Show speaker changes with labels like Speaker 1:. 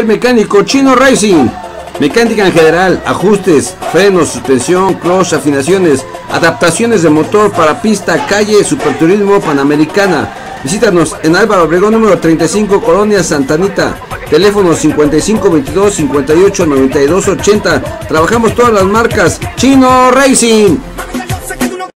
Speaker 1: taller mecánico Chino Racing. Mecánica en general, ajustes, frenos, suspensión, clutch, afinaciones, adaptaciones de motor para pista, calle, superturismo, panamericana. Visítanos en Álvaro Obregón número 35, Colonia Santanita. Teléfono 55 22 58 92 80. Trabajamos todas las marcas. Chino Racing.